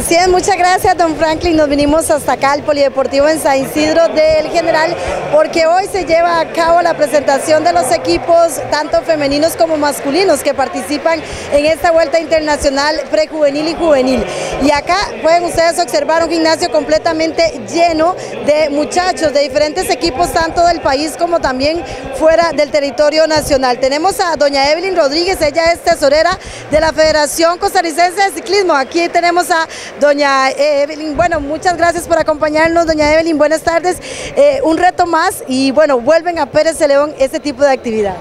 Así es, muchas gracias don Franklin. Nos vinimos hasta acá al Polideportivo en San Isidro del General porque hoy se lleva a cabo la presentación de los equipos, tanto femeninos como masculinos, que participan en esta vuelta internacional prejuvenil y juvenil. Y acá pueden ustedes observar un gimnasio completamente lleno de muchachos de diferentes equipos, tanto del país como también fuera del territorio nacional. Tenemos a doña Evelyn Rodríguez, ella es tesorera de la Federación Costarricense de Ciclismo. Aquí tenemos a doña Evelyn. Bueno, muchas gracias por acompañarnos, doña Evelyn. Buenas tardes. Eh, un reto más y bueno, vuelven a Pérez de León este tipo de actividad.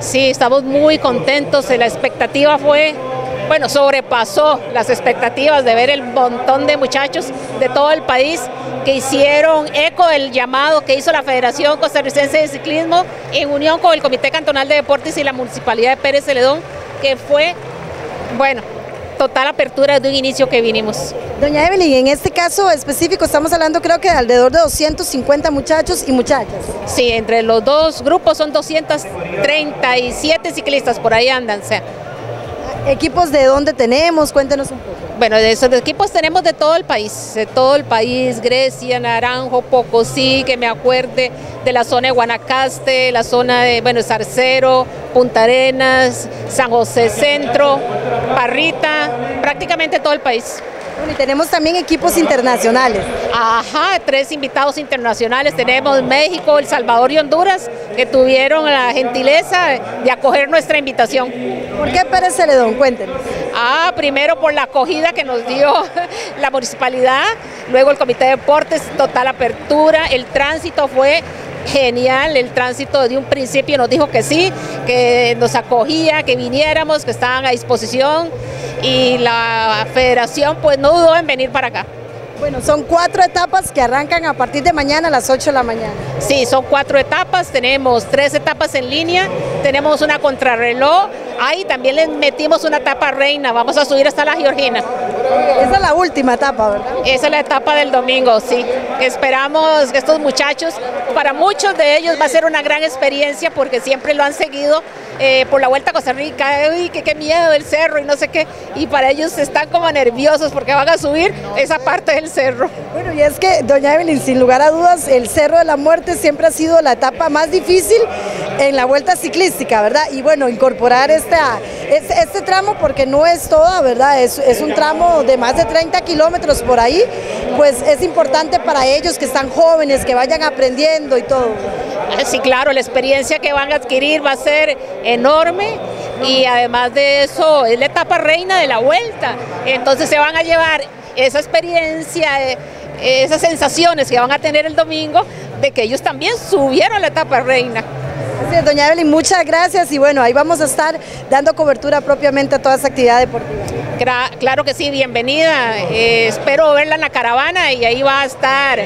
Sí, estamos muy contentos. La expectativa fue, bueno, sobrepasó las expectativas de ver el montón de muchachos de todo el país que hicieron eco del llamado que hizo la Federación Costarricense de Ciclismo en unión con el Comité Cantonal de Deportes y la Municipalidad de Pérez Celedón, que fue, bueno, total apertura de un inicio que vinimos. Doña Evelyn, en este caso específico estamos hablando creo que de alrededor de 250 muchachos y muchachas. Sí, entre los dos grupos son 237 ciclistas, por ahí andan. O sea. ¿Equipos de dónde tenemos? Cuéntenos un poco. Bueno, de esos equipos tenemos de todo el país, de todo el país, Grecia, Naranjo, Pocosí, que me acuerde de la zona de Guanacaste, la zona de, bueno, Zarcero, Punta Arenas, San José Centro, Parrita, prácticamente todo el país. Y tenemos también equipos internacionales. Ajá, tres invitados internacionales. Tenemos México, El Salvador y Honduras, que tuvieron la gentileza de acoger nuestra invitación. ¿Por qué Pérez Celedón? Cuéntenos. Ah, primero por la acogida que nos dio la municipalidad, luego el Comité de Deportes, total apertura, el tránsito fue genial, el tránsito de un principio nos dijo que sí, que nos acogía, que viniéramos, que estaban a disposición y la federación pues no dudó en venir para acá. Bueno, son cuatro etapas que arrancan a partir de mañana a las 8 de la mañana. Sí, son cuatro etapas, tenemos tres etapas en línea, tenemos una contrarreloj, ahí también le metimos una etapa reina, vamos a subir hasta la Georgina. Esa es la última etapa, ¿verdad? Esa es la etapa del domingo, sí. Esperamos que estos muchachos, para muchos de ellos va a ser una gran experiencia porque siempre lo han seguido eh, por la Vuelta a Costa Rica, uy, que qué miedo el cerro y no sé qué, y para ellos están como nerviosos porque van a subir esa parte del cerro. Bueno, y es que, doña Evelyn, sin lugar a dudas, el Cerro de la Muerte siempre ha sido la etapa más difícil en la vuelta ciclística, ¿verdad? Y bueno, incorporar este, este tramo, porque no es toda, ¿verdad? Es, es un tramo de más de 30 kilómetros por ahí, pues es importante para ellos que están jóvenes, que vayan aprendiendo y todo. Sí, claro, la experiencia que van a adquirir va a ser enorme y además de eso es la etapa reina de la vuelta. Entonces se van a llevar esa experiencia, eh, esas sensaciones que van a tener el domingo de que ellos también subieron la etapa reina. Así es, doña Evelyn, muchas gracias y bueno, ahí vamos a estar dando cobertura propiamente a toda esa actividad deportiva. Claro que sí, bienvenida. Eh, espero verla en la caravana y ahí va a estar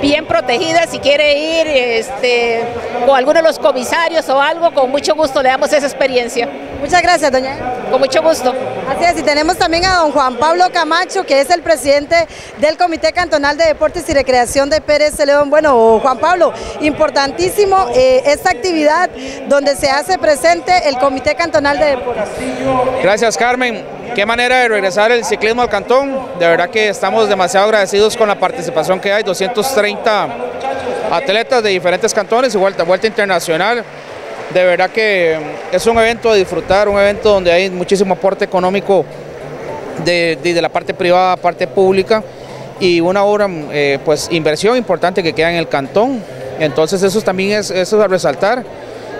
bien protegida. Si quiere ir este, con alguno de los comisarios o algo, con mucho gusto le damos esa experiencia. Muchas gracias, doña. Con mucho gusto. Así es, y tenemos también a don Juan Pablo Camacho, que es el presidente del Comité Cantonal de Deportes y Recreación de Pérez León. Bueno, Juan Pablo, importantísimo eh, esta actividad donde se hace presente el Comité Cantonal de Deportes. Gracias, Carmen. Qué manera de regresar el ciclismo al cantón. De verdad que estamos demasiado agradecidos con la participación que hay. 230 atletas de diferentes cantones y vuelta, internacional de verdad que es un evento a disfrutar, un evento donde hay muchísimo aporte económico de, la parte privada, parte pública y una obra, eh, pues inversión importante que queda en el cantón. Entonces eso también es, eso es a resaltar,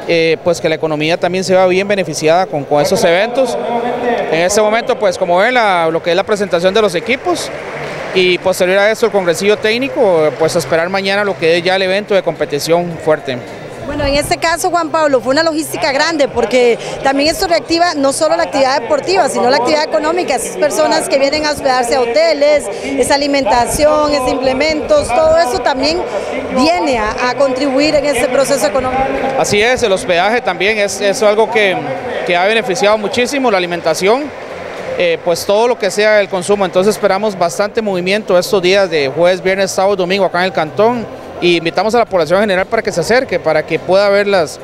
eh, pues que la economía también se va bien beneficiada con, con esos eventos. En este momento, pues como ven, lo que es la presentación de los equipos y posterior a eso el congresillo técnico, pues esperar mañana lo que es ya el evento de competición fuerte. Bueno, en este caso, Juan Pablo, fue una logística grande porque también esto reactiva no solo la actividad deportiva, sino la actividad económica. Esas personas que vienen a hospedarse a hoteles, esa alimentación, esos implementos, todo eso también viene a, contribuir en este proceso económico. Así es, el hospedaje también es, algo que, ha beneficiado muchísimo, la alimentación. Eh, pues todo lo que sea el consumo, entonces esperamos bastante movimiento estos días de jueves, viernes, sábado, domingo acá en el cantón y invitamos a la población general para que se acerque, para que pueda ver las,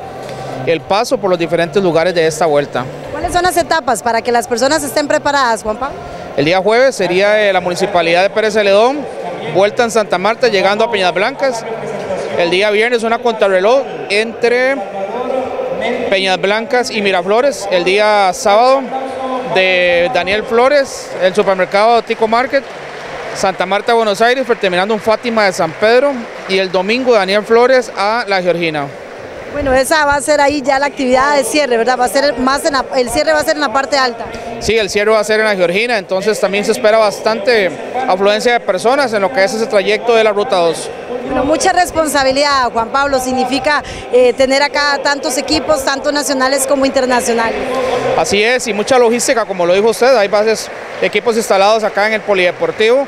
el paso por los diferentes lugares de esta vuelta. ¿Cuáles son las etapas para que las personas estén preparadas, Juan Pablo? El día jueves sería la Municipalidad de Pérez Celedón, vuelta en Santa Marta, llegando a Peñas Blancas. El día viernes una contrarreloj entre Peñas Blancas y Miraflores. El día sábado de Daniel Flores, el supermercado Tico Market, Santa Marta, Buenos Aires, terminando un Fátima de San Pedro y el domingo Daniel Flores a La Georgina. Bueno, esa va a ser ahí ya la actividad de cierre, ¿verdad? Va a ser más en el cierre va a ser en la parte alta. Sí, el cierre va a ser en la Georgina, entonces también se espera bastante afluencia de personas en lo que es ese trayecto de la Ruta 2. Bueno, mucha responsabilidad, Juan Pablo, significa eh, tener acá tantos equipos, tanto nacionales como internacionales. Así es, y mucha logística, como lo dijo usted, hay bases, equipos instalados acá en el Polideportivo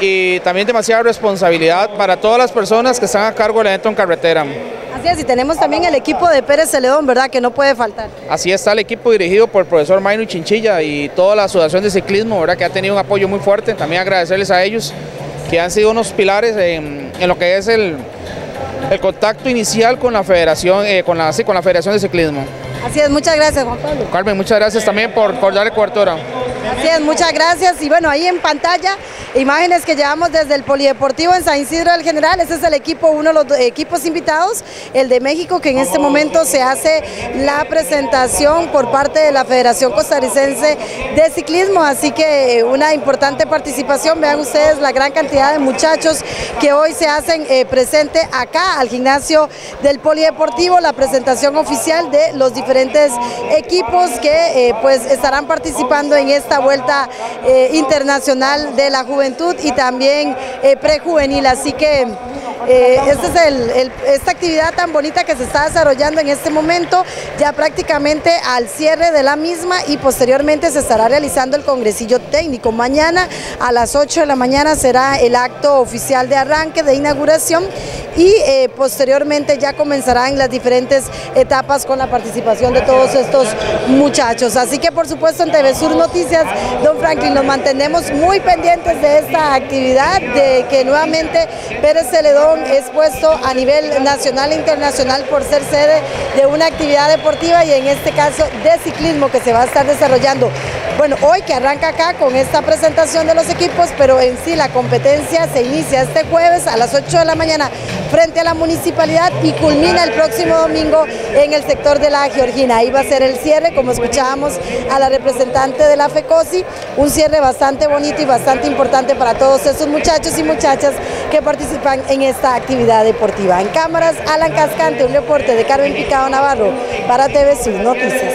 y también demasiada responsabilidad para todas las personas que están a cargo del evento en carretera. Así es, y tenemos también el equipo de Pérez Celedón, ¿verdad? Que no puede faltar. Así está el equipo dirigido por el profesor Maino Chinchilla y toda la Asociación de Ciclismo, ¿verdad? Que ha tenido un apoyo muy fuerte. También agradecerles a ellos que han sido unos pilares en, lo que es el, el, contacto inicial con la Federación, eh, con, la, con la Federación de Ciclismo. Así es, muchas gracias Juan Pablo. Carmen, muchas gracias también por, por darle cobertura. Así es, muchas gracias. Y bueno, ahí en pantalla, imágenes que llevamos desde el Polideportivo en San Isidro del General. Ese es el equipo, uno de los equipos invitados, el de México, que en este momento se hace la presentación por parte de la Federación Costarricense de Ciclismo. Así que una importante participación. Vean ustedes la gran cantidad de muchachos que hoy se hacen eh, presente acá al gimnasio del Polideportivo, la presentación oficial de los diferentes equipos que eh, pues estarán participando en esta vuelta eh, internacional de la juventud y también eh, prejuvenil. Así que eh, esta es esta actividad tan bonita que se está desarrollando en este momento, ya prácticamente al cierre de la misma y posteriormente se estará realizando el congresillo técnico. Mañana a las 8 de la mañana será el acto oficial de arranque, de inauguración y eh, posteriormente ya comenzarán las diferentes etapas con la participación de todos estos muchachos. Así que por supuesto en TV Sur Noticias, don Franklin, nos mantenemos muy pendientes de esta actividad, de que nuevamente Pérez Celedón es puesto a nivel nacional e internacional por ser sede de una actividad deportiva y en este caso de ciclismo que se va a estar desarrollando. Bueno, hoy que arranca acá con esta presentación de los equipos, pero en sí la competencia se inicia este jueves a las 8 de la mañana frente a la municipalidad y culmina el próximo domingo en el sector de la Georgina. Ahí va a ser el cierre, como escuchábamos a la representante de la FECOSI, un cierre bastante bonito y bastante importante para todos esos muchachos y muchachas que participan en esta actividad deportiva. En cámaras, Alan Cascante, un reporte de Carmen Picado Navarro para TV Sur Noticias.